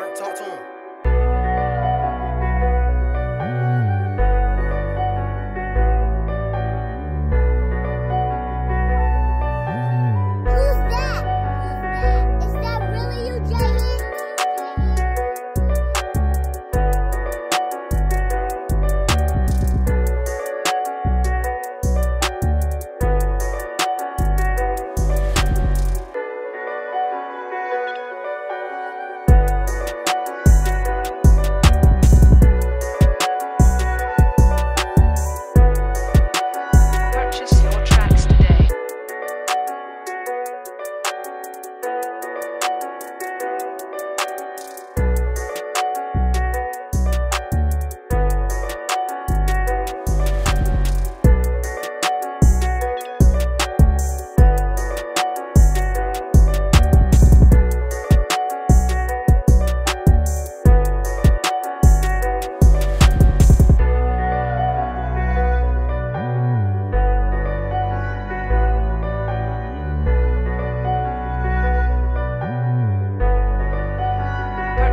Carter, talk to him.